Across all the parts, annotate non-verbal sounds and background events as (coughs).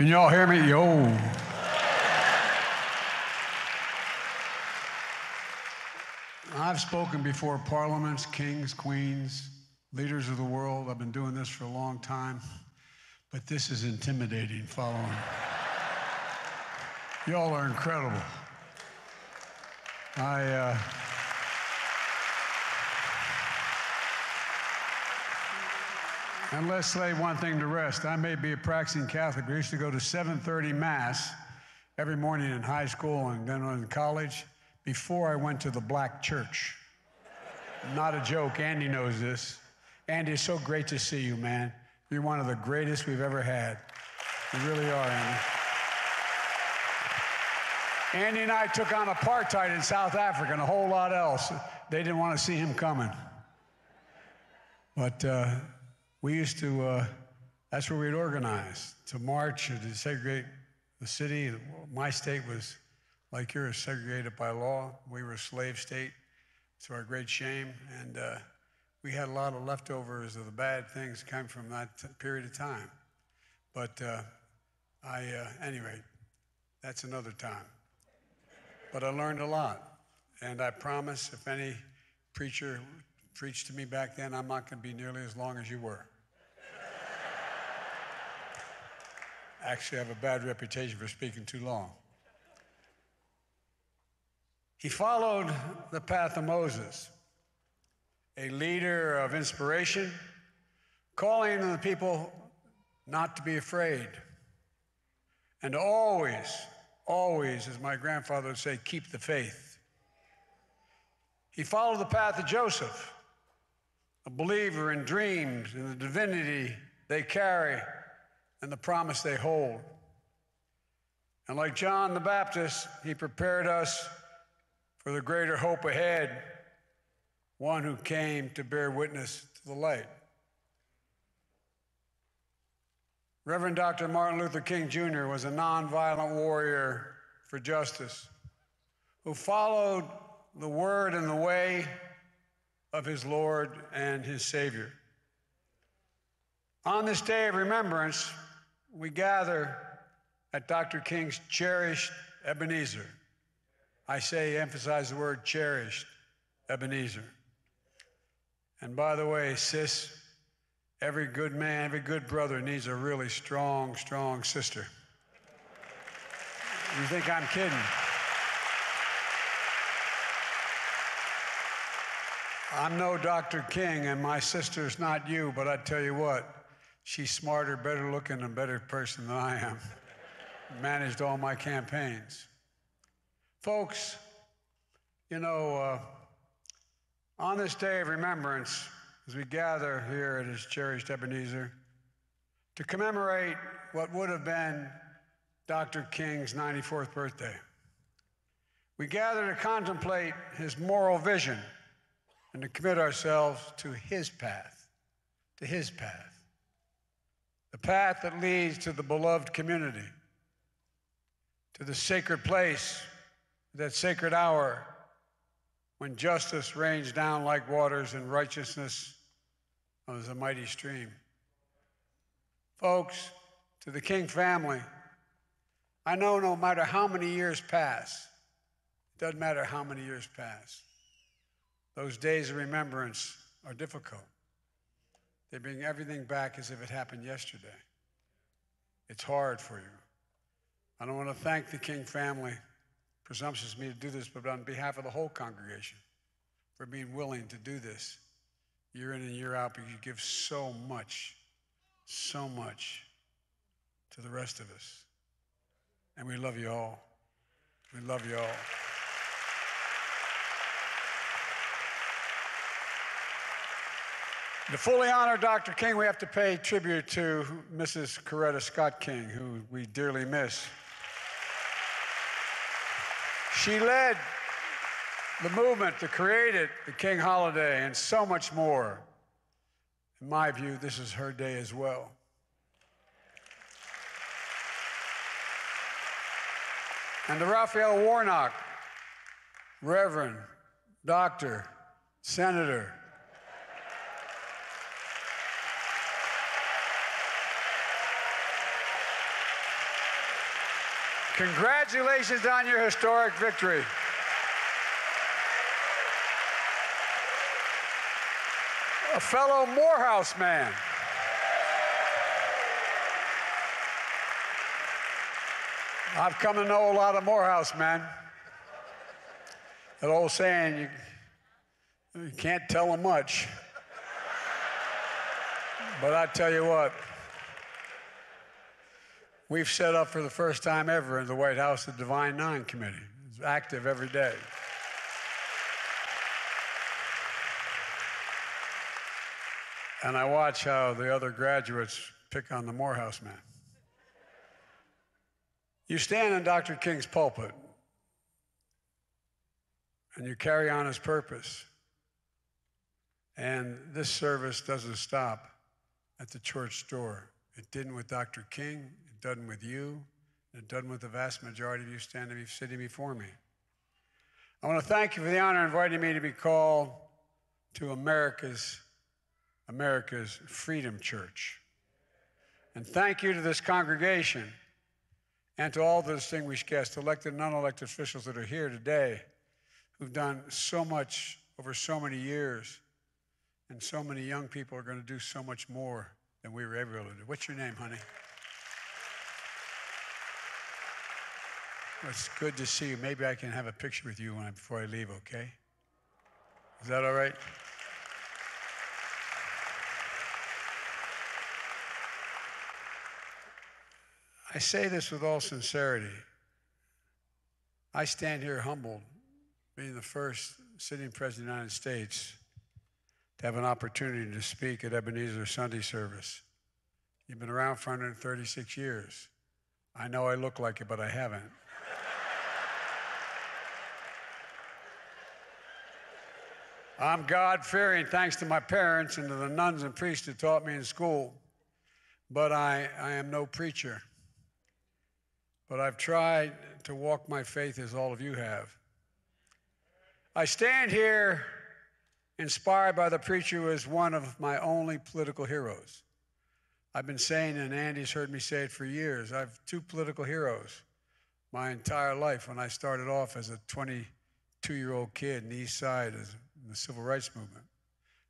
Can you all hear me? Yo. I've spoken before parliaments, kings, queens, leaders of the world. I've been doing this for a long time, but this is intimidating following. Y'all are incredible. I, uh, and let's lay one thing to rest. I may be a practicing Catholic. We used to go to 7:30 Mass every morning in high school and then in college before I went to the black church. Not a joke. Andy knows this. Andy, it's so great to see you, man. You're one of the greatest we've ever had. You really are, Andy. Andy and I took on apartheid in South Africa and a whole lot else. They didn't want to see him coming. But uh, we used to, uh, that's where we'd organize to march to segregate the city. My state was like yours, segregated by law. We were a slave state to our great shame. And uh, we had a lot of leftovers of the bad things come from that t- period of time. But uh, I, uh, anyway, that's another time. But I learned a lot. And I promise if any preacher preached to me back then, I'm not going to be nearly as long as you were. Actually, I have a bad reputation for speaking too long. He followed the path of Moses, a leader of inspiration, calling on the people not to be afraid and always, always, as my grandfather would say, keep the faith. He followed the path of Joseph, a believer in dreams and the divinity they carry and the promise they hold. And like John the Baptist, he prepared us for the greater hope ahead, one who came to bear witness to the light. Reverend Dr. Martin Luther King Jr. was a nonviolent warrior for justice who followed the word and the way of his Lord and his Savior. On this day of remembrance, we gather at Dr. King's cherished Ebenezer. I say, emphasize the word cherished, Ebenezer. And by the way, sis, every good man, every good brother needs a really strong, strong sister. You think I'm kidding? I'm no Dr. King, and my sister's not you, but I tell you what, she's smarter, better looking, and better person than I am. Managed all my campaigns. Folks, you know, uh, on this day of remembrance, as we gather here at his cherished Ebenezer, to commemorate what would have been Dr. King's 94th birthday, we gather to contemplate his moral vision and to commit ourselves to his path, to his path, the path that leads to the beloved community, to the sacred place that sacred hour when justice rains down like waters and righteousness as a mighty stream. Folks, to the King family, I know no matter how many years pass, it doesn't matter how many years pass, those days of remembrance are difficult. They bring everything back as if it happened yesterday. It's hard for you. I don't want to thank the King family presumptuous of me to do this, but on behalf of the whole congregation, for being willing to do this year in and year out, because you give so much, so much to the rest of us. And we love you all. We love you all. To fully honor Dr. King, we have to pay tribute to Mrs. Coretta Scott King, who we dearly miss. She led the movement to create it, the King holiday, and so much more. In my view, this is her day as well. And to Raphael Warnock, Reverend, Doctor, Senator, Congratulations on your historic victory. A fellow Morehouse man. I've come to know a lot of Morehouse men. That old saying, you, you can't tell them much. But I tell you what, we've set up for the first time ever in the White House the Divine Nine Committee. It's active every day. And I watch how the other graduates pick on the Morehouse man. You stand in Dr. King's pulpit and you carry on his purpose. And this service doesn't stop at the church door. It didn't with Dr. King, it doesn't with you, and it doesn't with the vast majority of you standing sitting before me. I want to thank you for the honor of inviting me to be called to America's America's Freedom Church. And thank you to this congregation and to all the distinguished guests, elected and unelected officials that are here today, who've done so much over so many years, and so many young people are going to do so much more than we were ever able to do. What's your name, honey? Well, It's good to see you. Maybe I can have a picture with you I, before I leave, okay? Is that all right? I say this with all sincerity. I stand here humbled, being the first sitting president of the United States to have an opportunity to speak at Ebenezer Sunday service. You've been around for 136 years. I know I look like it, but I haven't. I'm God fearing thanks to my parents and to the nuns and priests who taught me in school, but I, I am no preacher. But I've tried to walk my faith as all of you have. I stand here inspired by the preacher who is one of my only political heroes. I've been saying, and Andy's heard me say it for years, I have two political heroes my entire life. When I started off as a 22 year old kid in the East Side in the Civil Rights Movement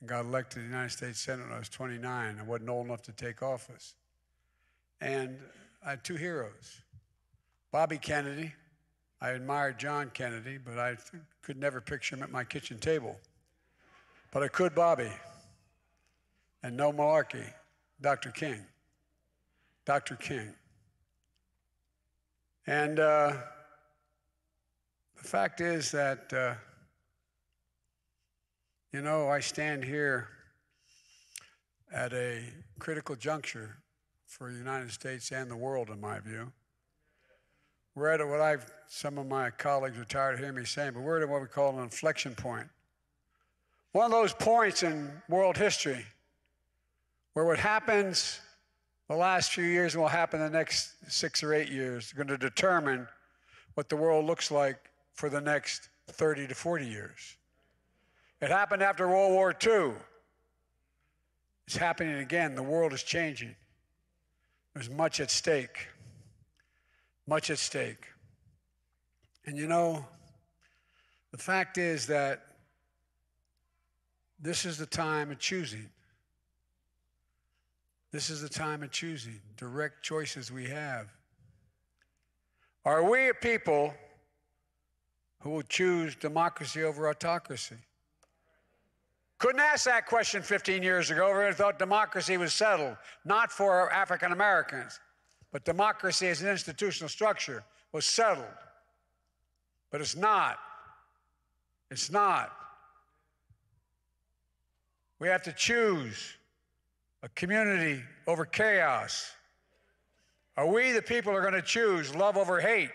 and got elected to the United States Senate when I was 29. I wasn't old enough to take office. And I had two heroes Bobby Kennedy. I admired John Kennedy, but I could never picture him at my kitchen table. But I could Bobby. And no malarkey, Dr. King. Dr. King. And uh, the fact is that, uh, you know, I stand here at a critical juncture for the United States and the world, in my view. We're at what I've, some of my colleagues are tired of hearing me saying, but we're at what we call an inflection point. One of those points in world history where what happens the last few years and will happen the next six or eight years is going to determine what the world looks like for the next 30 to 40 years. It happened after World War II. It's happening again. The world is changing. There's much at stake much at stake. And you know, the fact is that this is the time of choosing. This is the time of choosing, direct choices we have. Are we a people who will choose democracy over autocracy? Couldn't ask that question 15 years ago. Everyone thought democracy was settled, not for African Americans. But democracy as an institutional structure was settled. But it's not. It's not. We have to choose a community over chaos. Are we the people are going to choose love over hate?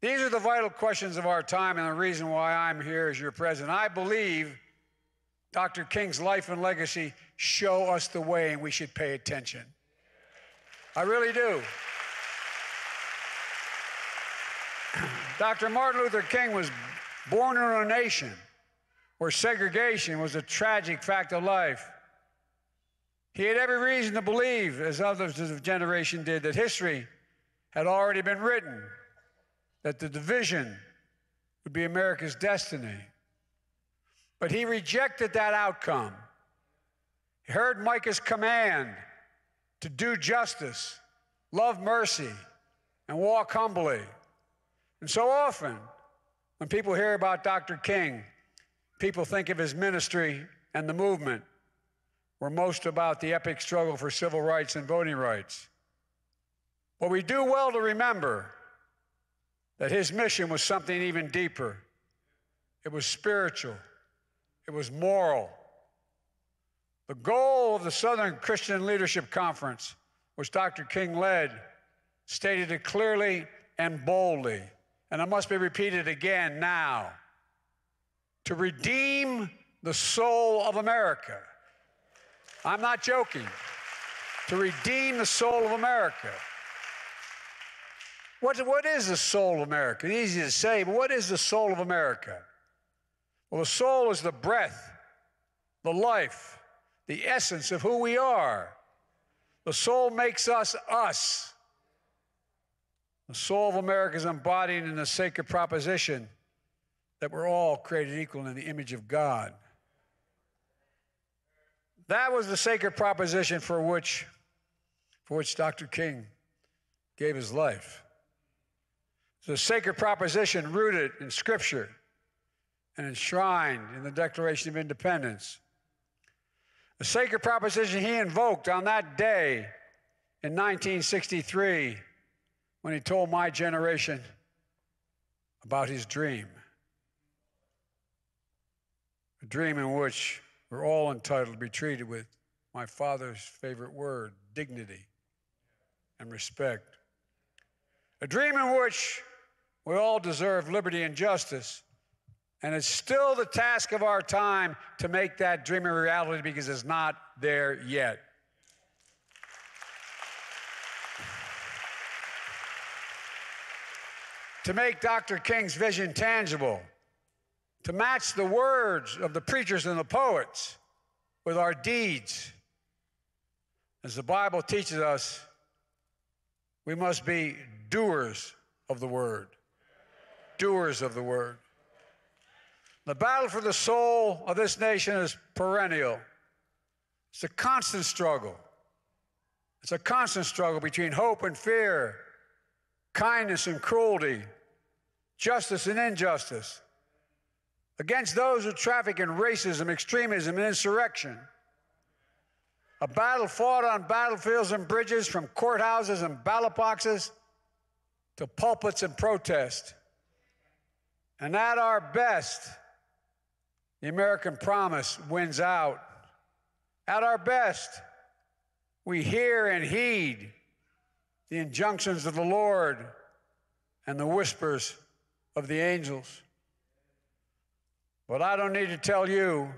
These are the vital questions of our time and the reason why I'm here as your president. I believe Dr. King's life and legacy show us the way and we should pay attention. I really do. (clears throat) Dr. Martin Luther King was born in a nation where segregation was a tragic fact of life. He had every reason to believe, as others of his generation did, that history had already been written that the division would be America's destiny. But he rejected that outcome. He heard Micah's command to do justice, love mercy, and walk humbly. And so often, when people hear about Dr. King, people think of his ministry and the movement were most about the epic struggle for civil rights and voting rights. But we do well to remember that his mission was something even deeper. It was spiritual, it was moral. The goal of the Southern Christian Leadership Conference, which Dr. King led, stated it clearly and boldly, and it must be repeated again now to redeem the soul of America. I'm not joking. To redeem the soul of America. What, what is the soul of America? Easy to say, but what is the soul of America? Well, the soul is the breath, the life, the essence of who we are. The soul makes us us. The soul of America is embodied in the sacred proposition that we're all created equal in the image of God. That was the sacred proposition for which, for which Dr. King gave his life. It's a sacred proposition rooted in Scripture and enshrined in the Declaration of Independence. A sacred proposition he invoked on that day in 1963 when he told my generation about his dream. A dream in which we're all entitled to be treated with my father's favorite word dignity and respect. A dream in which we all deserve liberty and justice. And it's still the task of our time to make that dream a reality because it's not there yet. to make Dr. King's vision tangible, to match the words of the preachers and the poets with our deeds. As the Bible teaches us, we must be doers of the word doers of the word. The battle for the soul of this nation is perennial. It's a constant struggle. It's a constant struggle between hope and fear, kindness and cruelty, justice and injustice, against those who traffic in racism, extremism, and insurrection. A battle fought on battlefields and bridges, from courthouses and ballot boxes to pulpits and protest. And at our best, the American promise wins out. At our best, we hear and heed the injunctions of the Lord and the whispers of the angels. But I don't need to tell you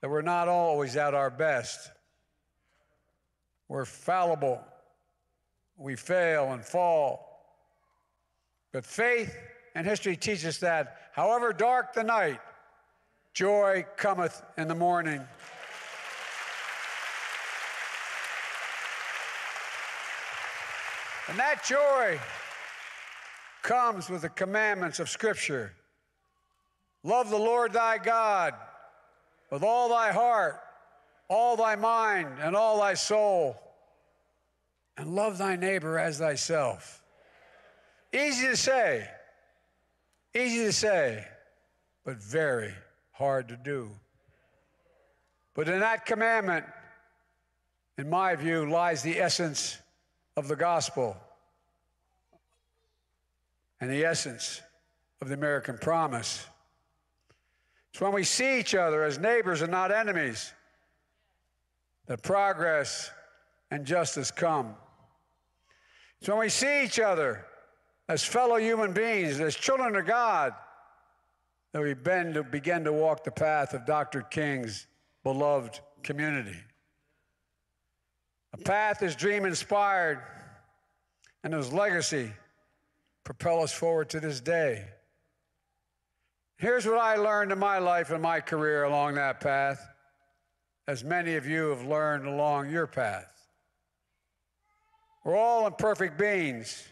that we're not always at our best. We're fallible. We fail and fall. But faith and history teaches us that however dark the night, joy cometh in the morning. And that joy comes with the commandments of Scripture. Love the Lord thy God with all thy heart, all thy mind, and all thy soul, and love thy neighbor as thyself. Easy to say, Easy to say, but very hard to do. But in that commandment, in my view, lies the essence of the gospel and the essence of the American promise. It's when we see each other as neighbors and not enemies that progress and justice come. It's when we see each other as fellow human beings, as children of God, that we begin to walk the path of Dr. King's beloved community. A path his dream inspired and his legacy propel us forward to this day. Here's what I learned in my life and my career along that path, as many of you have learned along your path. We're all imperfect beings.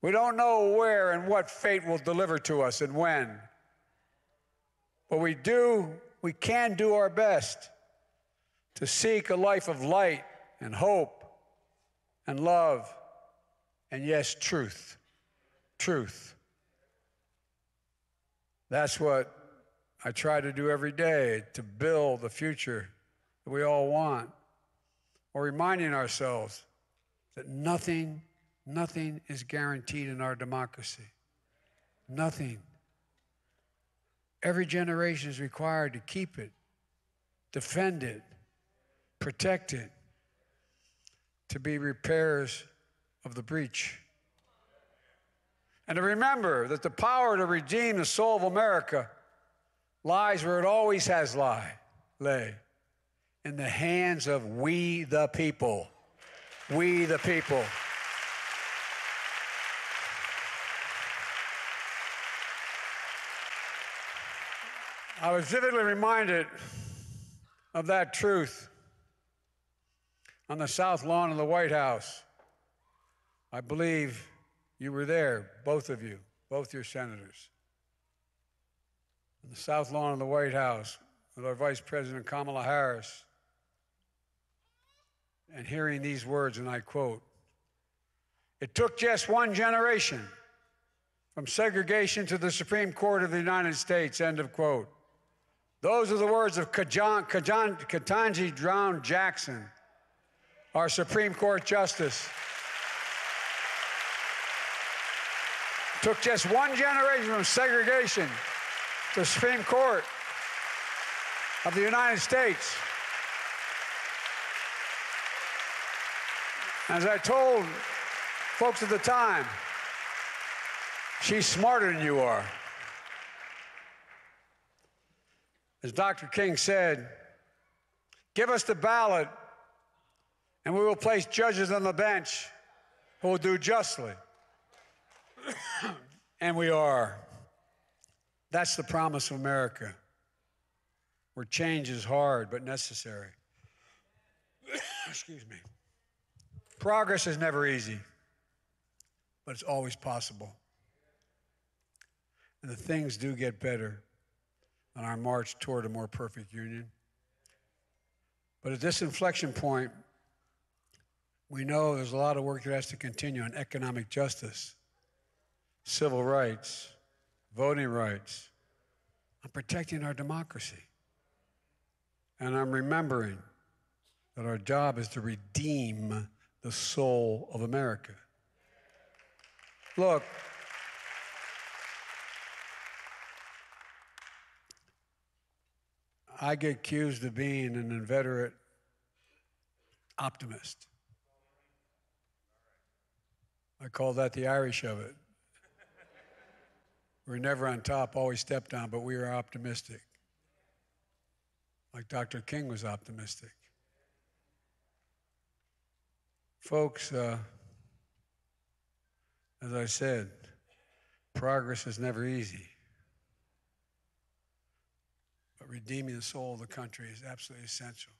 We don't know where and what fate will deliver to us and when. But we do, we can do our best to seek a life of light and hope and love and, yes, truth. Truth. That's what I try to do every day to build the future that we all want. Or reminding ourselves that nothing, nothing is guaranteed in our democracy. Nothing. Every generation is required to keep it, defend it, protect it, to be repairs of the breach. And to remember that the power to redeem the soul of America lies where it always has lie, lay, in the hands of we the people. We the people. I was vividly reminded of that truth on the south lawn of the White House. I believe you were there, both of you, both your senators. On the south lawn of the White House with our Vice President Kamala Harris, and hearing these words, and I quote It took just one generation from segregation to the Supreme Court of the United States, end of quote. Those are the words of Kajan, Kajan, Ketanji Brown Jackson, our Supreme Court Justice. Took just one generation from segregation to the Supreme Court of the United States. As I told folks at the time, she's smarter than you are. As Dr. King said, give us the ballot and we will place judges on the bench who will do justly. And we are. That's the promise of America, where change is hard but necessary. (coughs) Excuse me. Progress is never easy, but it's always possible. And the things do get better on our march toward a more perfect union. But at this inflection point, we know there's a lot of work that has to continue on economic justice, civil rights, voting rights. I'm protecting our democracy. And I'm remembering that our job is to redeem the soul of America. Look, I get accused of being an inveterate optimist. I call that the Irish of it. We're never on top, always stepped on, but we are optimistic. Like Dr. King was optimistic. Folks, uh, as I said, progress is never easy. But redeeming the soul of the country is absolutely essential.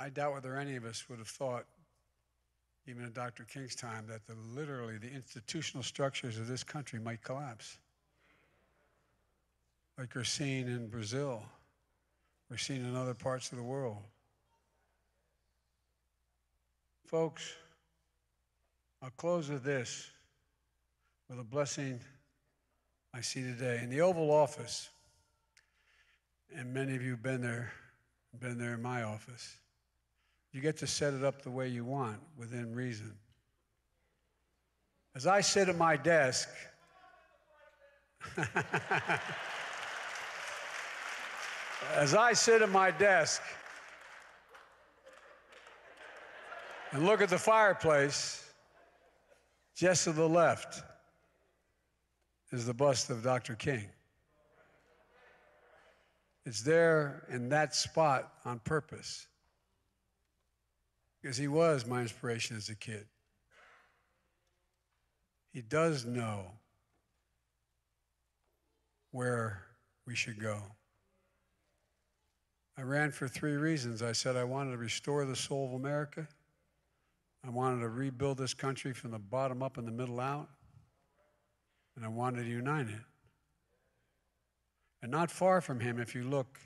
I doubt whether any of us would have thought, even in Dr. King's time, that the, literally the institutional structures of this country might collapse. Like we're seeing in Brazil, we're seeing in other parts of the world. Folks, I'll close with this, with a blessing I see today. In the Oval Office, and many of you have been there, been there in my office. You get to set it up the way you want within reason. As I sit at my desk, (laughs) as I sit at my desk and look at the fireplace, just to the left is the bust of Dr. King. It's there in that spot on purpose. Because he was my inspiration as a kid. He does know where we should go. I ran for three reasons. I said I wanted to restore the soul of America, I wanted to rebuild this country from the bottom up and the middle out. And I wanted to unite it. And not far from him, if you look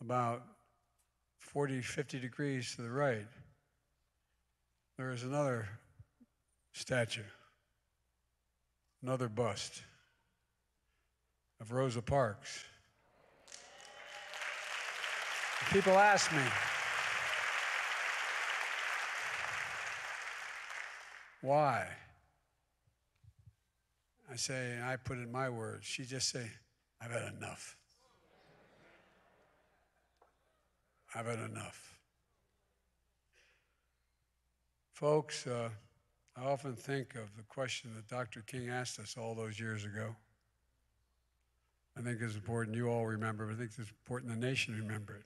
about 40, 50 degrees to the right, there is another statue, another bust of Rosa Parks. People ask me, why? I say, and I put in my words, she just say, I've had enough. I've had enough. Folks, uh, I often think of the question that Dr. King asked us all those years ago. I think it's important you all remember, but I think it's important the nation remember it.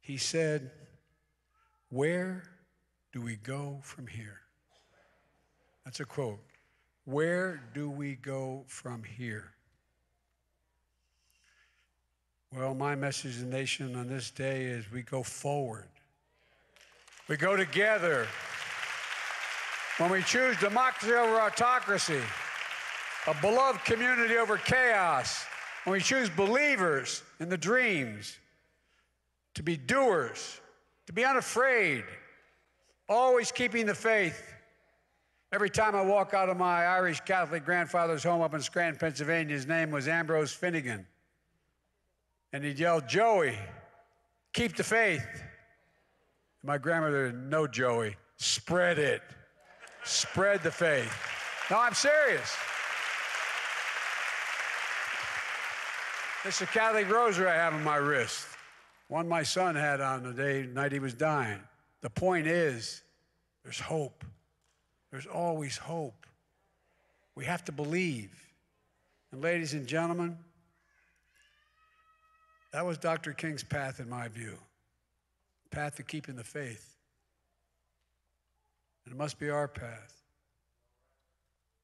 He said, Where do we go from here? That's a quote. Where do we go from here? Well, my message to the nation on this day is we go forward. We go together. When we choose democracy over autocracy, a beloved community over chaos, when we choose believers in the dreams, to be doers, to be unafraid, always keeping the faith. Every time I walk out of my Irish Catholic grandfather's home up in Scranton, Pennsylvania, his name was Ambrose Finnegan and he'd yell, Joey, keep the faith. My grandmother, no, Joey, spread it. Spread the faith. No, I'm serious. It's a Catholic rosary I have on my wrist. One my son had on the day night he was dying. The point is, there's hope. There's always hope. We have to believe. And ladies and gentlemen, that was Dr. King's path, in my view path to keeping the faith. And it must be our path.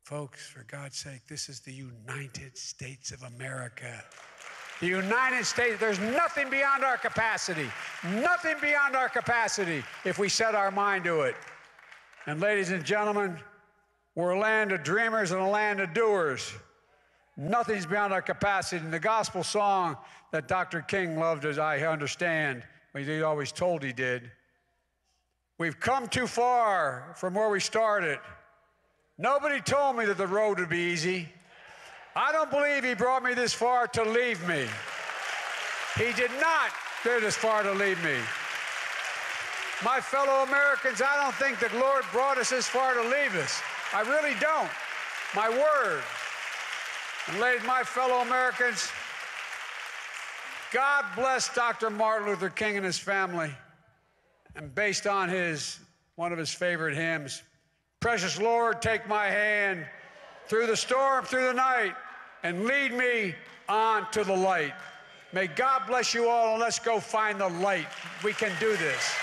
Folks, for God's sake, this is the United States of America. The United States, there's nothing beyond our capacity. Nothing beyond our capacity if we set our mind to it. And ladies and gentlemen, we're a land of dreamers and a land of doers. Nothing's beyond our capacity. And the gospel song that Dr. King loved, as I understand, he always told he did. We've come too far from where we started. Nobody told me that the road would be easy. I don't believe he brought me this far to leave me. He did not go this far to leave me. My fellow Americans, I don't think the Lord brought us this far to leave us. I really don't. My word. And ladies, my fellow Americans, God bless Dr. Martin Luther King and his family. And based on his one of his favorite hymns, Precious Lord, take my hand through the storm, through the night, and lead me on to the light. May God bless you all, and let's go find the light. We can do this.